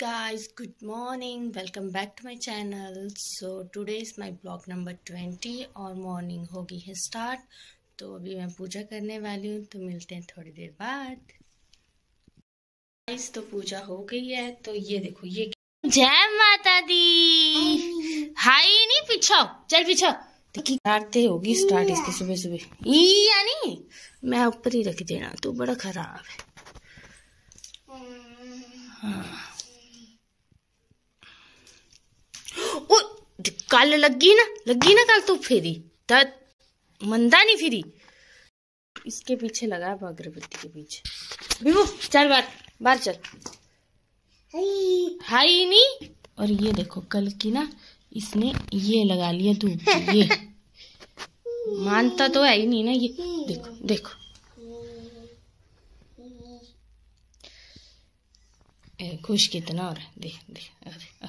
guys good morning. Welcome back to my channel. So today is my blog number 20 और morning होगी है start तो अभी मैं पूजा करने वाली हूँ तो मिलते हैं थोड़ी देर बाद। गाइस तो पूजा हो गई है तो ये देखो ये जय माता दी हाय नहीं पीछा चल पीछा देखी करते होगी स्टार्ट इसकी सुबह सुबह। ई यानी? मैं ऊपर ही रख देना तू बड़ा खराब है। हाँ। कल लगी ना लगी ना कल तू फेरी। मंदा नहीं फिरी। इसके पीछे लगा अगरबत्ती के पीछे। विभू चल बार बाहर चल। हाई नहीं और ये देखो कल की ना इसने ये लगा लिया धूप ये। मानता तो है ही नहीं ना ये। देखो देखो। खुश कितना और देख देख अरे।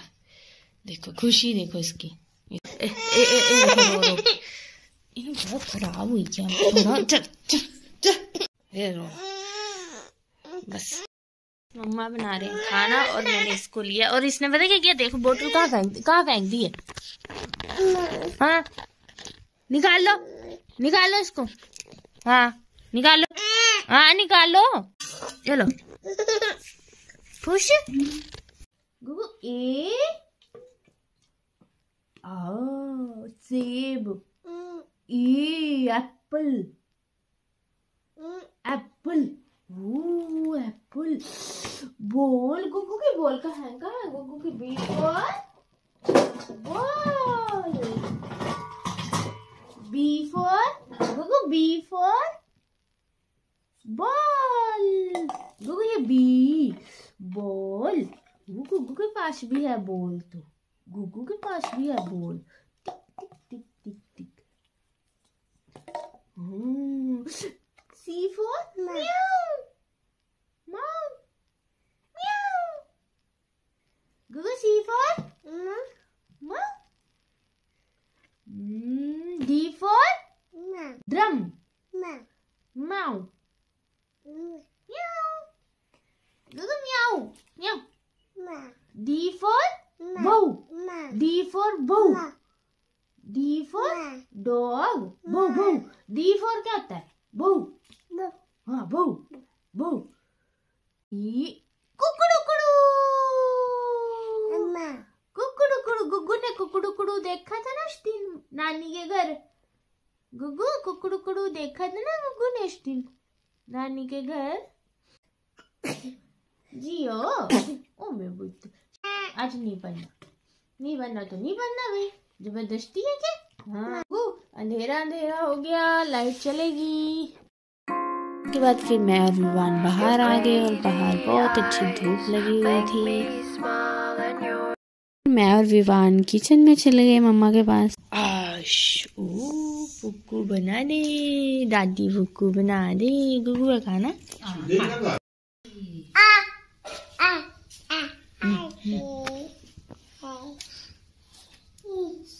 देखो खुशी देखो इसकी। बहुत खराब हुई क्या रो बस मम्मा बना रहे हैं खाना और मैंने इसको लिया और इसने पता क्या किया देखो बोतल कहाँ फेंक कहाँ फेंक दी है हाँ निकाल लो निकाल लो इसको हाँ निकाल लो हाँ निकाल लो चलो खुश गुगु ए सेब। ई एप्पल। एप्पल। एप्पल। बोल गुगु की बोल का है का है? गुगु की B for ball. B for. Gugu B for. Ball. Gugu ये बी। बॉल। गुगु के पास भी है बॉल तो। गुगु के पास भी है ball. Tick tick tick tick tick. C for म्याऊ Gugu C for D for drum म्याऊ गुगु म्याऊ म्याऊ D for bow. D for bow. D for dog. Bow bow. D for क्या होता है? Bow. हाँ bow. Bow. E कुकड़ू कुड़ू. कुकड़ू कुड़ू गुग्गू ने कुकड़ू कुड़ू देखा था ना दिन नानी के घर गुग्गू कुकड़ू कुड़ू देखा था ना गुग्गू ने दिन नानी के घर जियो ओ मैं बुद्ध आज नहीं बनना नहीं बनना तो नहीं बनना भाई ज़बरदस्ती है क्या हाँ वो अंधेरा अंधेरा हो गया लाइट चलेगी उसके बाद फिर मैं और विवान बाहर आ गए और बाहर बहुत अच्छी धूप लगी हुई थी मैं और विवान किचन में चले गए मम्मा के पास आश ओ फुक्कू बना दे दादी फुक्कू बना दे गुगू का खाना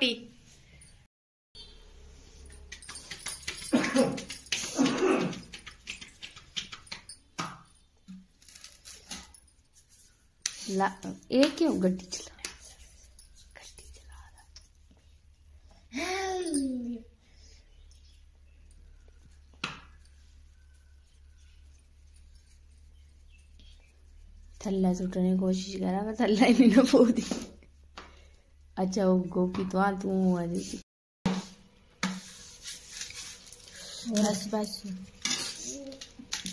रोटी ये क्यों गड्डी चला? गड्डी सुटने की कोशिश करा मैं थल्ला ही नहीं ना पो अच्छा वो गोपी तो आ तू आ जी बस बस।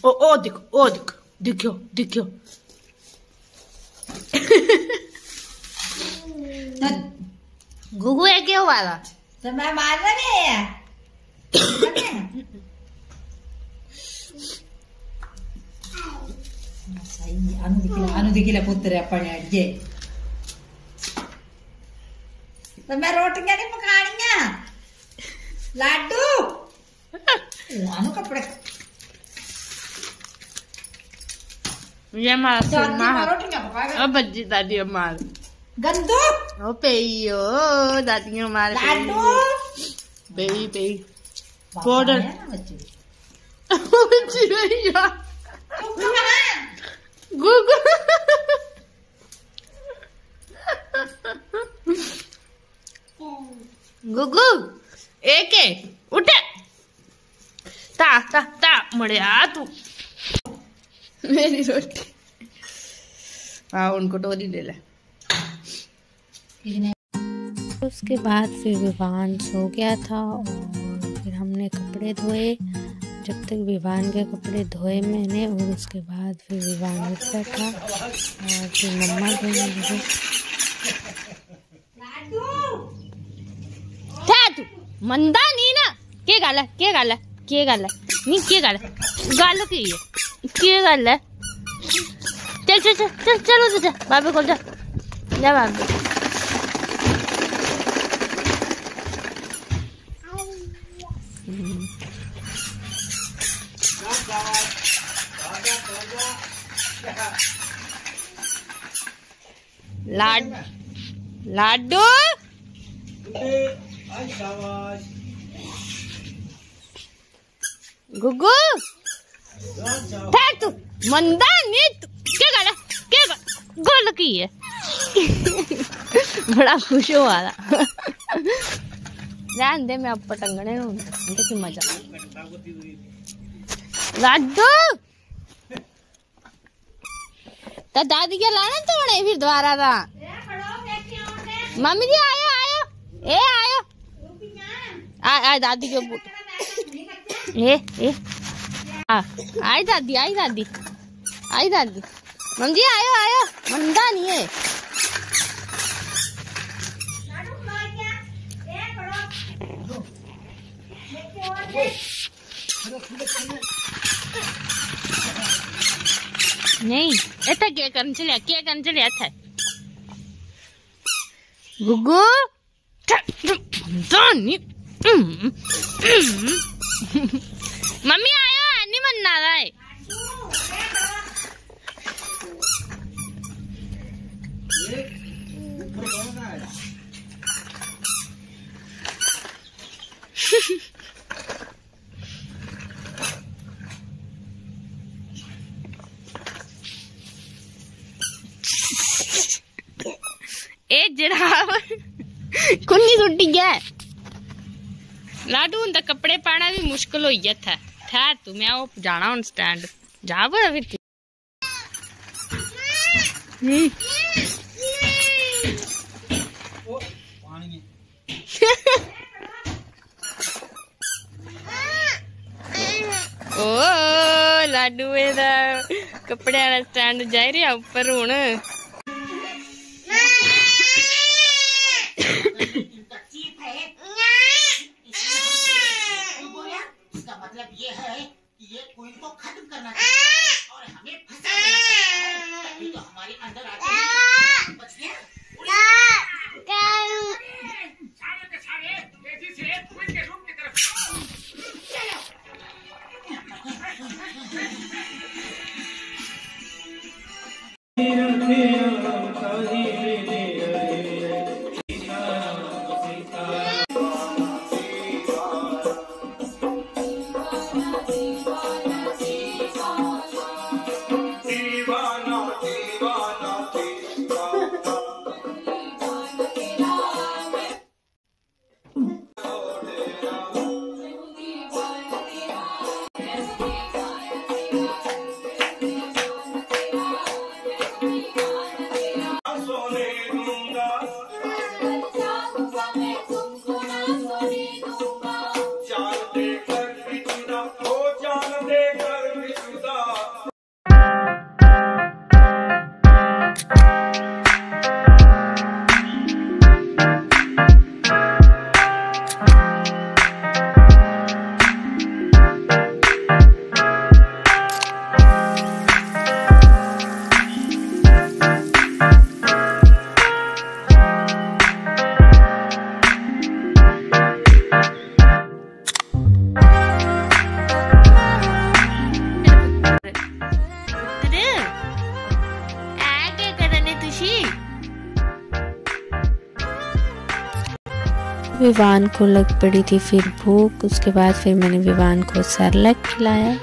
ओ ओ दिख ओ दिख दिखो दिखो तो गुगू है क्यों वाला? तो मैं मार रहा नहीं है अनु रहे अनु ಅನುದಿಕ್ಕಿಲ್ಲ पुत्र ಪುತ್ರ ಅಪ್ಪಣೆ ಅಡ್ಗೆ तो मैं रोटियाँ नहीं पकानियाँ। लाडू। लानो कपड़े। ये मार सुना अब बज्जी दादी मार। गंदू। ओ पेयो दादियों मार लाडू। पेई पेई। पाउडर गुगु। गुगु, एक है उठे। ता ता ता, मड़िया तू। मेरी रोटी। हाँ उनको टोरी ले ले। उसके बाद फिर विवान सो गया था और फिर हमने कपड़े धोए। जब तक विवान के कपड़े धोए मैंने और उसके बाद फिर विवान उठ था और फिर मम्मा धोने लगे था तू मंदा नहीं ना के गल है? के गल है? के गल है? नहीं, के गल है? गल की है के गल है? चल चल चल चल, चलो तो जा बाबे को जा जा बाबे। लाड, लाडू? गुगु। तू। मंदा नहीं क्या गल क्या गल गल की है। बड़ा खुश हो रहा रहन दे मैं ऊपर टंगने मज़ा। लाडू। तो दादी के लाना तो फिर दोबारा था मम्मी जी आयो आयो। ए आयो। आ आ, दादी के ऊपर ए ए। आ, आई दादी आई दादी। आई दादी। मम्मी जी आयो आयो। मंदा नहीं है। नहीं ऐसा क्या करने चलिया क्या करने चलिया था। गुगु। दानी मम्मी आयो नहीं बनना रहा है ए जनाब कुन्नी सुट्टी है लाडू उनका कपड़े पाना भी मुश्किल हो। गया था था तू मैं वो जाना हूँ स्टैंड जा पर फिर ओ लाडू कपड़े स्टैंड जा रहा ऊपर हूँ करना चाहिए और हमें फंसा देना चाहिए तो हमारे अंदर आते हैं। विवान को लग पड़ी थी फिर भूख, उसके बाद फिर मैंने विवान को सरलक खिलाया।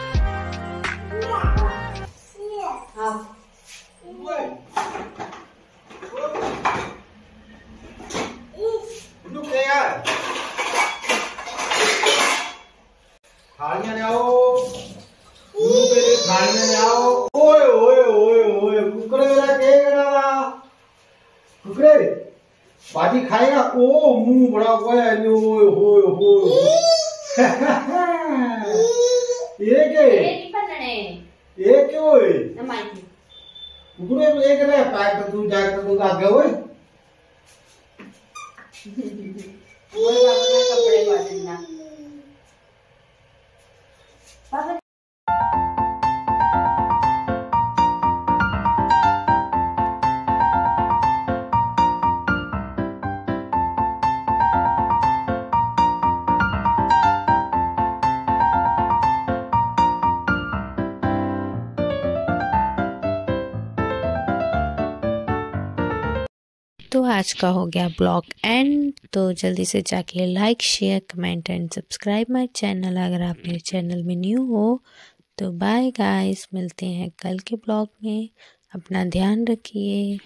थालियाँ ले आओ उन्हों के थालियाँ ले आओ ओए ओए ओए ओए कुकरे मेरा के गड़ा कुकरे बाटी खाएगा ओ मुँह बड़ा हुआ है ओए होए होए ये के ये के ओए। कुकरे एक रहा पैक तो तू जाकर तू आगे ओए। तो आज का हो गया ब्लॉग एंड। तो जल्दी से जाके like share comment and subscribe my channel अगर आप मेरे चैनल में न्यू हो। तो बाय गाइस मिलते हैं कल के ब्लॉग में। अपना ध्यान रखिए।